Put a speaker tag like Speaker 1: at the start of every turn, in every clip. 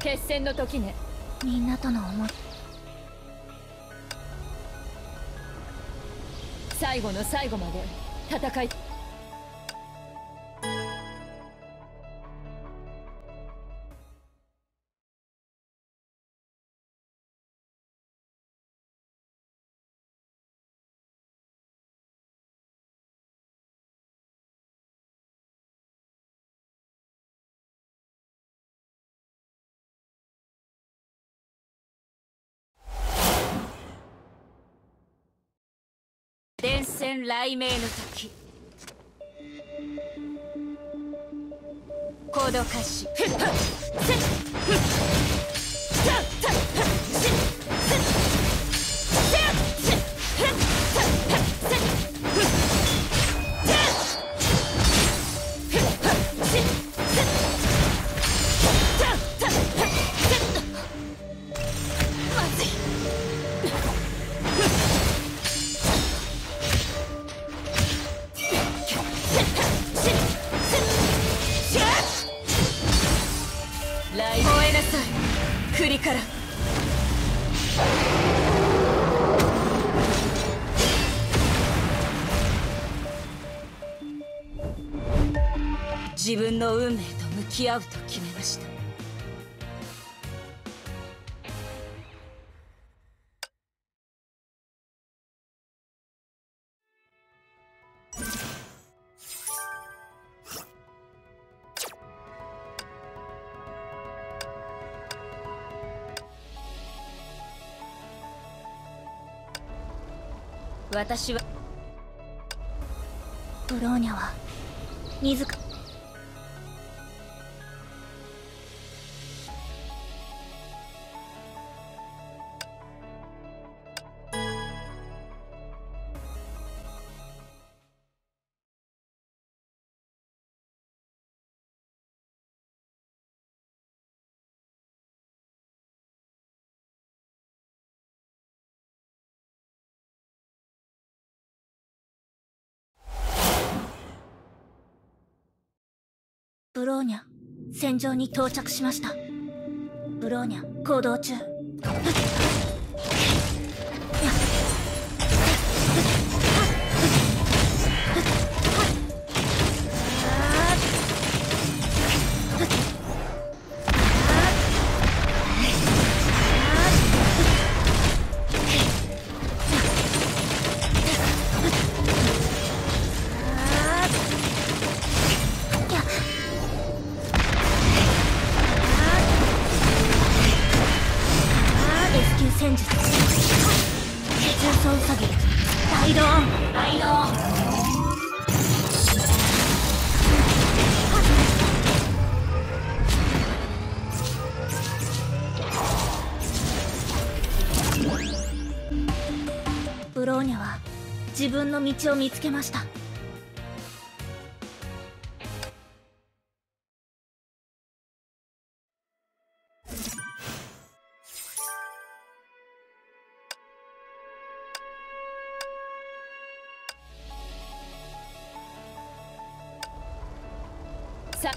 Speaker 1: 決戦の時ね。
Speaker 2: みんなとの思い。
Speaker 1: 最後の最後まで戦い伝染雷鳴の時。行動開始。栗から。自分の運命と向き合うと決めました。私は。
Speaker 2: ブローニャは自らブローニャ戦場に到着しました。ブローニャ行動中。キュー戦術重装ウサギ大ドーン大ドーンブローニャは自分の道を見つけました。
Speaker 1: さ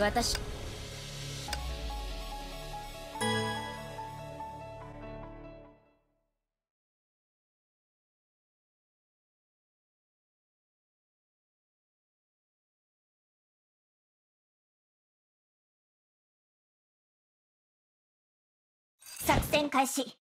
Speaker 1: 私。
Speaker 2: 作戦開始。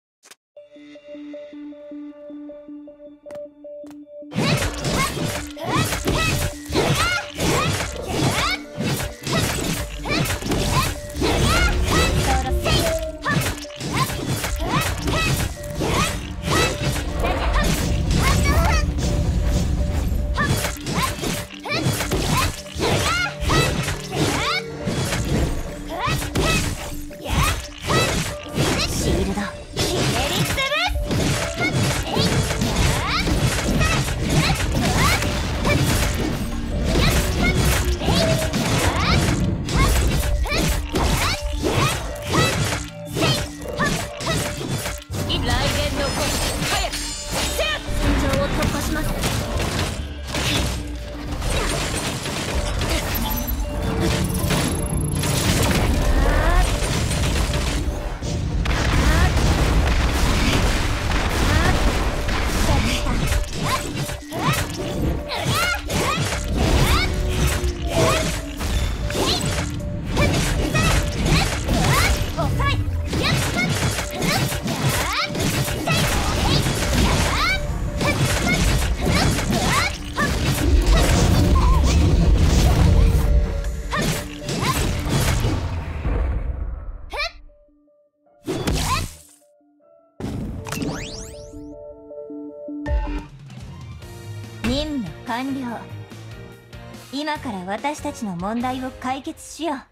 Speaker 2: 任務完了
Speaker 3: 今から私たちの問題を解決しよう。